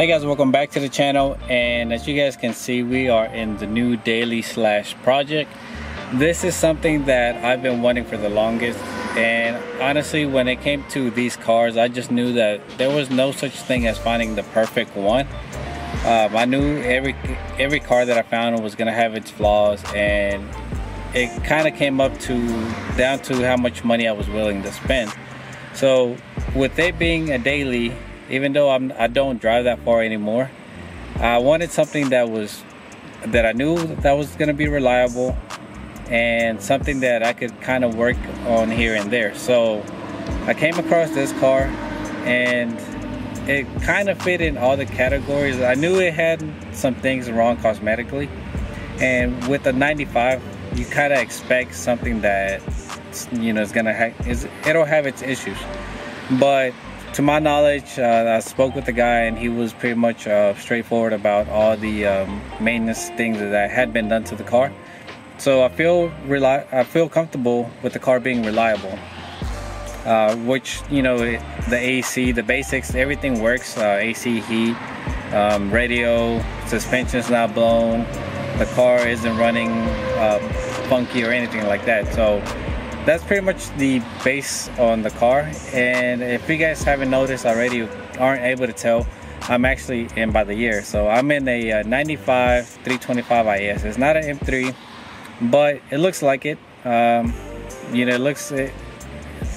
Hey guys, welcome back to the channel and as you guys can see we are in the new daily slash project. This is something that I've been wanting for the longest and honestly when it came to these cars I just knew that there was no such thing as finding the perfect one. Um, I knew every every car that I found was gonna have its flaws and it kind of came up to down to how much money I was willing to spend. So with it being a daily, even though I'm I don't drive that far anymore, I wanted something that was that I knew that was going to be reliable and something that I could kind of work on here and there. So I came across this car and it kind of fit in all the categories. I knew it had some things wrong cosmetically and with the 95 you kind of expect something that you know is gonna have it'll have its issues but to my knowledge uh, I spoke with the guy and he was pretty much uh, straightforward about all the um, maintenance things that had been done to the car so I feel reli I feel comfortable with the car being reliable uh, which you know the AC the basics everything works uh, AC heat um, radio suspension's not blown the car isn't running uh, funky or anything like that. So that's pretty much the base on the car. And if you guys haven't noticed already, aren't able to tell, I'm actually in by the year. So I'm in a uh, 95 325 IS. It's not an M3, but it looks like it. Um, you know, it looks it,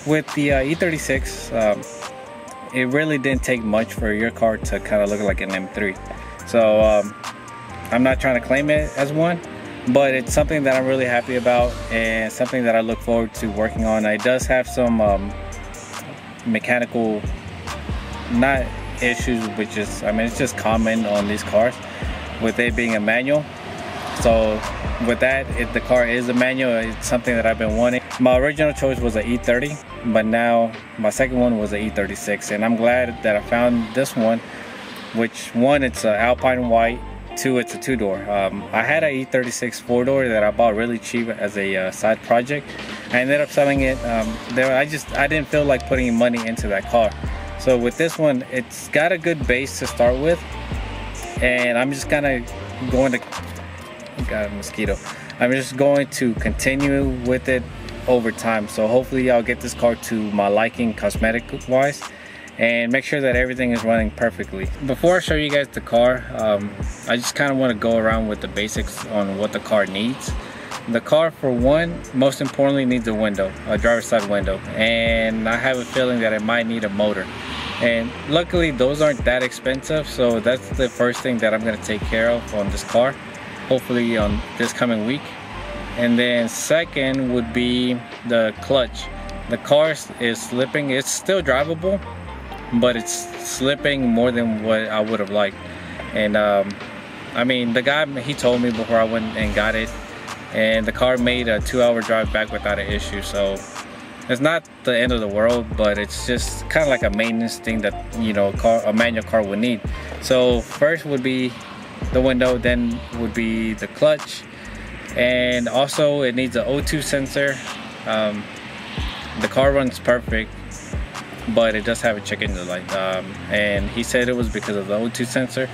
with the uh, E36. Um, it really didn't take much for your car to kind of look like an M3. So um, I'm not trying to claim it as one, but it's something that I'm really happy about and something that I look forward to working on. It does have some um, mechanical, not issues, which is, I mean, it's just common on these cars with it being a manual. So with that, if the car is a manual, it's something that I've been wanting. My original choice was an E30, but now my second one was an E36, and I'm glad that I found this one, which one, it's an Alpine White, Two, it's a two door. Um, I had a E36 four door that I bought really cheap as a uh, side project. I ended up selling it. Um, there, I just I didn't feel like putting money into that car. So with this one, it's got a good base to start with, and I'm just kind of going to. Got a mosquito. I'm just going to continue with it over time. So hopefully I'll get this car to my liking cosmetic wise and make sure that everything is running perfectly. Before I show you guys the car, um, I just kind of want to go around with the basics on what the car needs. The car, for one, most importantly needs a window, a driver's side window, and I have a feeling that it might need a motor. And luckily, those aren't that expensive, so that's the first thing that I'm going to take care of on this car, hopefully on this coming week. And then second would be the clutch. The car is slipping, it's still drivable, but it's slipping more than what I would have liked. And um, I mean, the guy, he told me before I went and got it, and the car made a two hour drive back without an issue. So it's not the end of the world, but it's just kind of like a maintenance thing that, you know, a, car, a manual car would need. So first would be the window, then would be the clutch. And also it needs an O2 sensor. Um, the car runs perfect but it does have a check engine light. Um, and he said it was because of the O2 sensor.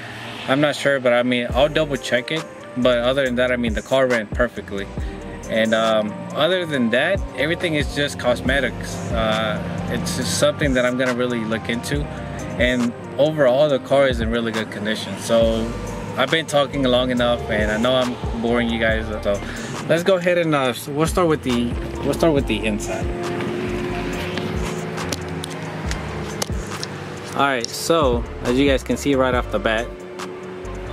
I'm not sure, but I mean, I'll double check it. But other than that, I mean, the car ran perfectly. And um, other than that, everything is just cosmetics. Uh, it's just something that I'm gonna really look into. And overall, the car is in really good condition. So I've been talking long enough, and I know I'm boring you guys. So let's go ahead and uh, we'll start with the we'll start with the inside. Alright, so as you guys can see right off the bat,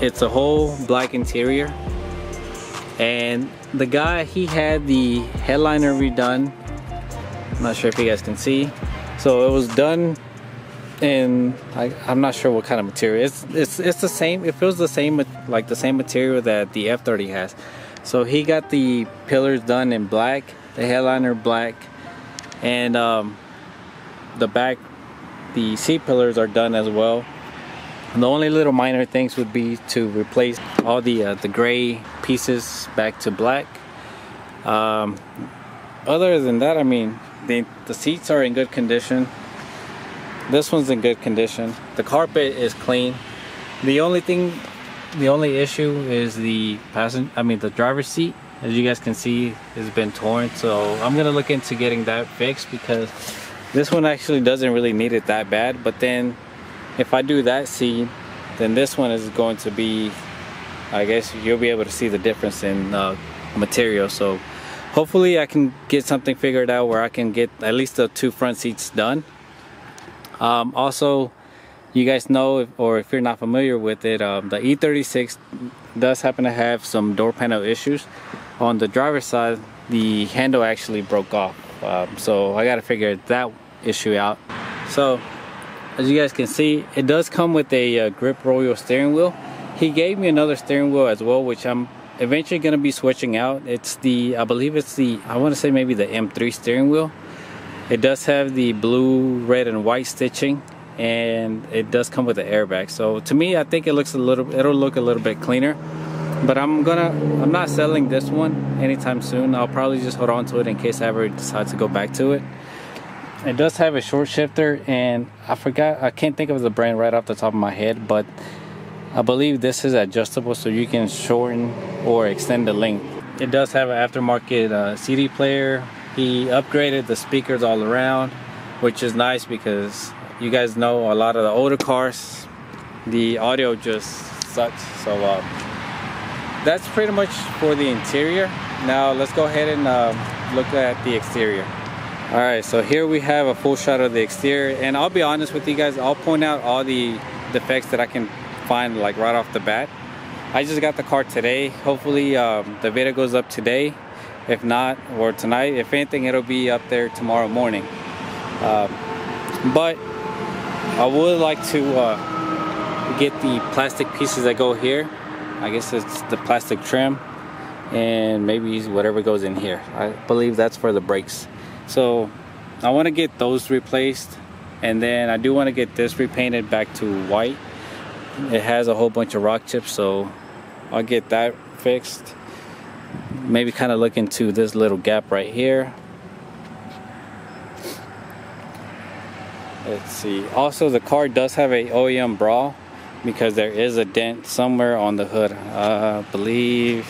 it's a whole black interior. And the guy, he had the headliner redone. I'm not sure if you guys can see. So it was done in, I, am not sure what kind of material. It's, it's, it's the same, it feels the same, like the same material that the F30 has. So he got the pillars done in black, the headliner black, and um, the back the seat pillars are done as well. The only little minor things would be to replace all the uh, the gray pieces back to black. Um, other than that, I mean, the, the seats are in good condition. This one's in good condition. The carpet is clean. The only thing, the only issue is the passenger, I mean the driver's seat. As you guys can see, has been torn. So I'm gonna look into getting that fixed because this one actually doesn't really need it that bad. But then if I do that seat, then this one is going to be, I guess you'll be able to see the difference in uh, material. So hopefully I can get something figured out where I can get at least the two front seats done. Um, also, you guys know, if, or if you're not familiar with it, um, the E36 does happen to have some door panel issues. On the driver's side, the handle actually broke off. Um, so I got to figure that issue out. So as you guys can see, it does come with a uh, grip royal steering wheel. He gave me another steering wheel as well, which I'm eventually going to be switching out. It's the, I believe it's the, I want to say maybe the M3 steering wheel. It does have the blue, red, and white stitching, and it does come with an airbag. So to me, I think it looks a little, it'll look a little bit cleaner. But I'm gonna, I'm not selling this one anytime soon. I'll probably just hold on to it in case I ever decide to go back to it. It does have a short shifter, and I forgot, I can't think of the brand right off the top of my head, but I believe this is adjustable so you can shorten or extend the length. It does have an aftermarket uh, CD player. He upgraded the speakers all around, which is nice because you guys know a lot of the older cars, the audio just sucks. So uh, that's pretty much for the interior. Now let's go ahead and uh, look at the exterior. All right, so here we have a full shot of the exterior, and I'll be honest with you guys, I'll point out all the defects that I can find like right off the bat. I just got the car today. Hopefully um, the video goes up today. If not, or tonight. If anything, it'll be up there tomorrow morning. Uh, but I would like to uh, get the plastic pieces that go here. I guess it's the plastic trim and maybe whatever goes in here. I believe that's for the brakes. So I want to get those replaced and then I do want to get this repainted back to white. It has a whole bunch of rock chips so I'll get that fixed. Maybe kind of look into this little gap right here. Let's see. Also the car does have a OEM bra because there is a dent somewhere on the hood I believe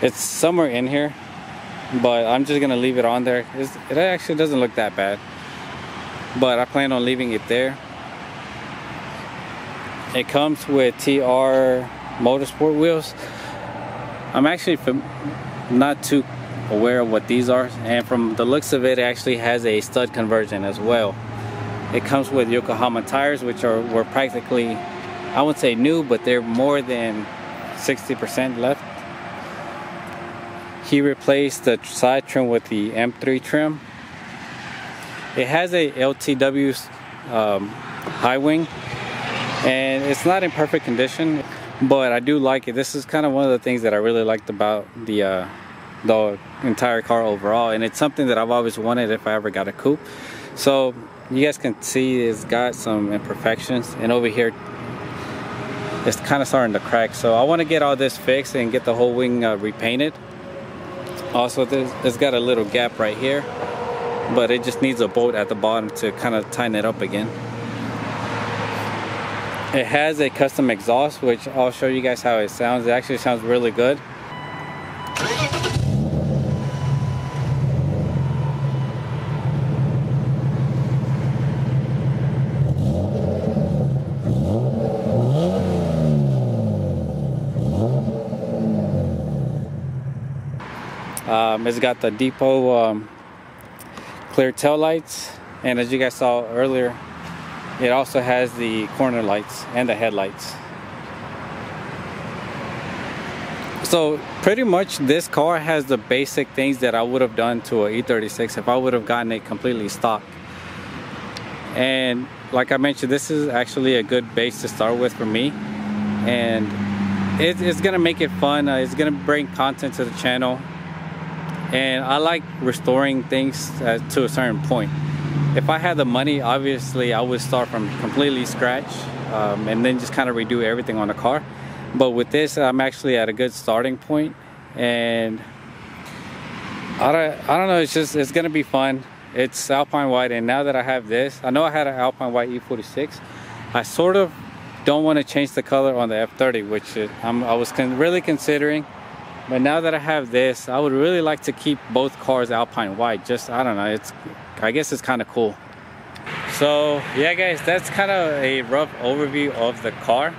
it's somewhere in here but I'm just gonna leave it on there it's, it actually doesn't look that bad but I plan on leaving it there it comes with TR Motorsport wheels. I'm actually not too aware of what these are and from the looks of it, it actually has a stud conversion as well. It comes with Yokohama tires which are were practically I would say new but they're more than 60% left. He replaced the side trim with the M3 trim. It has a LTW um, high wing and it's not in perfect condition but I do like it this is kind of one of the things that I really liked about the uh, the entire car overall and it's something that I've always wanted if I ever got a coupe so you guys can see it's got some imperfections and over here it's kind of starting to crack so I want to get all this fixed and get the whole wing uh, repainted also it's got a little gap right here but it just needs a bolt at the bottom to kind of tighten it up again it has a custom exhaust, which I'll show you guys how it sounds. It actually sounds really good. Um, it's got the Depo um, clear tail lights and as you guys saw earlier it also has the corner lights and the headlights. So pretty much this car has the basic things that I would have done to a E36 if I would have gotten it completely stock. And like I mentioned, this is actually a good base to start with for me. And it, it's gonna make it fun. Uh, it's gonna bring content to the channel. And I like restoring things uh, to a certain point if I had the money, obviously I would start from completely scratch um, and then just kind of redo everything on the car. But with this, I'm actually at a good starting point and I don't, I don't know, it's just, it's gonna be fun. It's Alpine White and now that I have this, I know I had an Alpine White E46. I sort of don't want to change the color on the F30 which it, i was con really considering but now that I have this I would really like to keep both cars Alpine white. Just I don't know it's I guess it's kind of cool. So yeah guys that's kind of a rough overview of the car.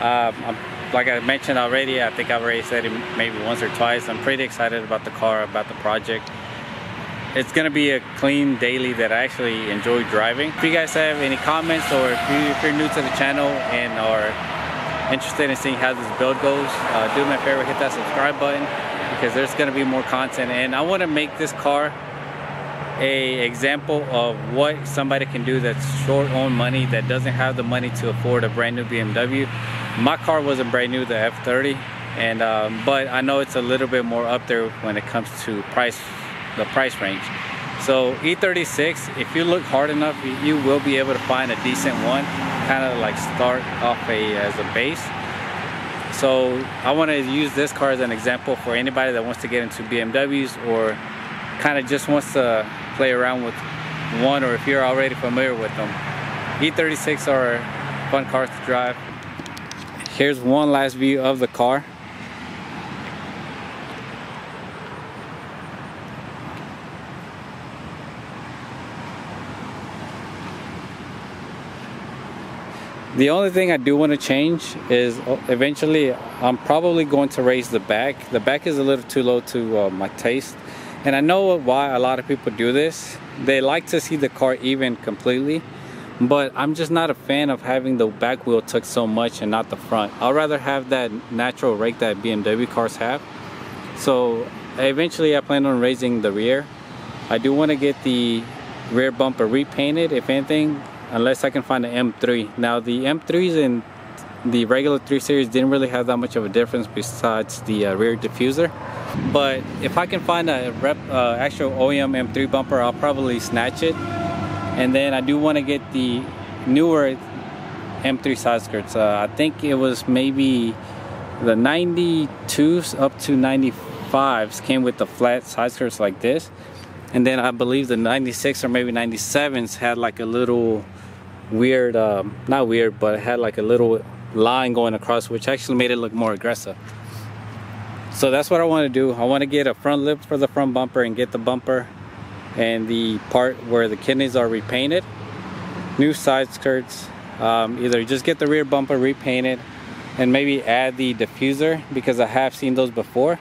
Um, like I mentioned already I think I've already said it maybe once or twice I'm pretty excited about the car about the project. It's gonna be a clean daily that I actually enjoy driving. If you guys have any comments or if, you, if you're new to the channel and are interested in seeing how this build goes, uh, do me a favor, hit that subscribe button because there's gonna be more content and I wanna make this car a example of what somebody can do that's short on money that doesn't have the money to afford a brand new BMW. My car wasn't brand new, the F30, and um, but I know it's a little bit more up there when it comes to price the price range. So E36, if you look hard enough, you will be able to find a decent one, kind of like start off a as a base. So I want to use this car as an example for anybody that wants to get into BMWs or kind of just wants to play around with one or if you're already familiar with them. E36 are fun cars to drive. Here's one last view of the car. The only thing I do want to change is uh, eventually I'm probably going to raise the back. The back is a little too low to uh, my taste. And I know why a lot of people do this. They like to see the car even completely. But I'm just not a fan of having the back wheel tucked so much and not the front. I'd rather have that natural rake that BMW cars have. So eventually I plan on raising the rear. I do want to get the rear bumper repainted if anything unless I can find an M3. Now the M3s and the regular 3 Series didn't really have that much of a difference besides the uh, rear diffuser. But if I can find a rep, uh, actual OEM M3 bumper, I'll probably snatch it. And then I do want to get the newer M3 side skirts. Uh, I think it was maybe the 92s up to 95s came with the flat side skirts like this. And then I believe the 96 or maybe 97s had like a little weird, um, not weird, but it had like a little line going across, which actually made it look more aggressive. So that's what I want to do. I want to get a front lip for the front bumper and get the bumper and the part where the kidneys are repainted. New side skirts. Um, either just get the rear bumper repainted and maybe add the diffuser because I have seen those before.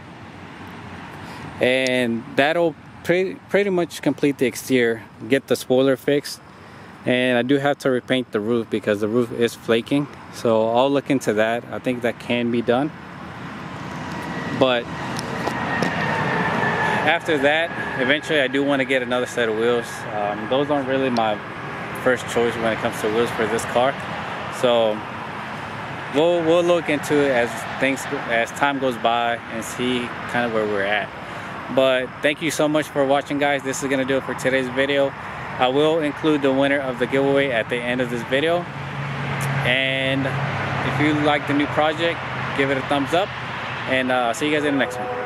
And that'll pretty, pretty much complete the exterior. Get the spoiler fixed and I do have to repaint the roof because the roof is flaking. So I'll look into that. I think that can be done. But after that eventually I do want to get another set of wheels. Um, those aren't really my first choice when it comes to wheels for this car. So we'll, we'll look into it as things as time goes by and see kind of where we're at but thank you so much for watching guys this is gonna do it for today's video I will include the winner of the giveaway at the end of this video. And if you like the new project, give it a thumbs up. And uh, see you guys in the next one.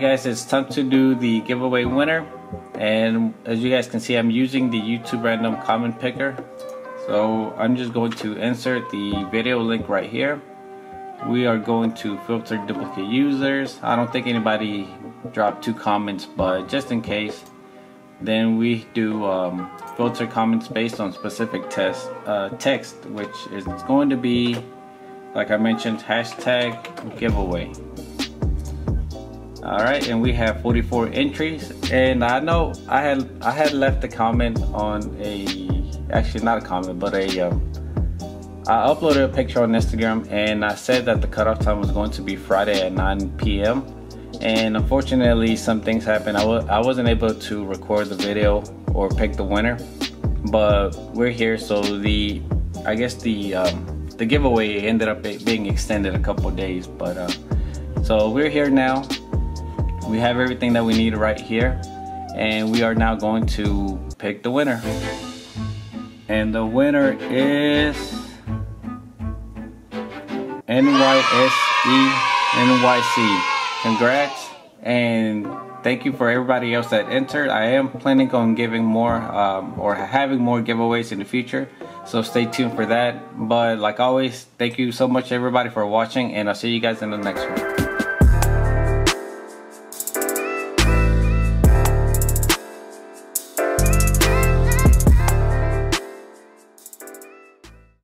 Guys, it's time to do the giveaway winner. And as you guys can see, I'm using the YouTube random comment picker. So I'm just going to insert the video link right here. We are going to filter duplicate users. I don't think anybody dropped two comments, but just in case. Then we do um, filter comments based on specific test, uh, text, which is going to be, like I mentioned, hashtag giveaway all right and we have 44 entries. And i know i had i had left a comment on a actually not a comment but a um, i uploaded a picture on instagram and i said that the cutoff time was going to be friday at 9 p.m and unfortunately some things happened. I w- I wasn't able to record the video or pick the winner but we're here. So the I guess the um, the giveaway ended up being extended a couple days, but uh, so we're here now. We have everything that we need right here, and we are now going to pick the winner. And the winner is NYSE NYC. Congrats and thank you for everybody else that entered. I am planning on giving more um, or having more giveaways in the future. So stay tuned for that. But like always, thank you so much everybody for watching and I'll see you guys in the next one.